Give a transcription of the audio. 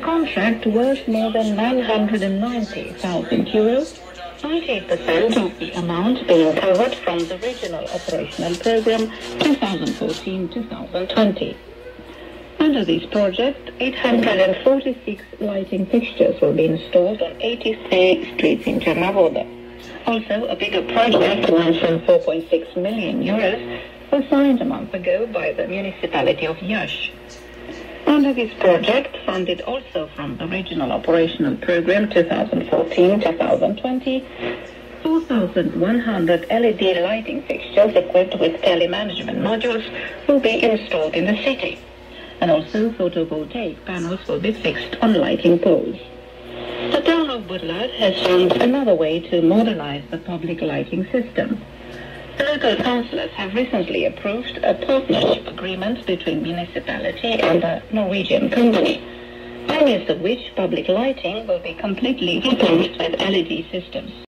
contract worth more than 990,000 euros, 98% of the amount being covered from the regional operational program 2014-2020. Under this project, 846 lighting fixtures will be installed on 83 streets in Cernavoda. Also, a bigger project worth 4.6 million euros was signed a month ago by the municipality of Iași. Under this project, funded also from the Regional Operational Program 2014-2020, 4,100 LED lighting fixtures equipped with telemanagement modules will be installed in the city. And also photovoltaic panels will be fixed on lighting poles. The town of Budlar has found another way to modernize the public lighting system. Local councillors have recently approved a partnership agreement between municipality and a Norwegian company, by of which public lighting will be completely replaced with LED systems.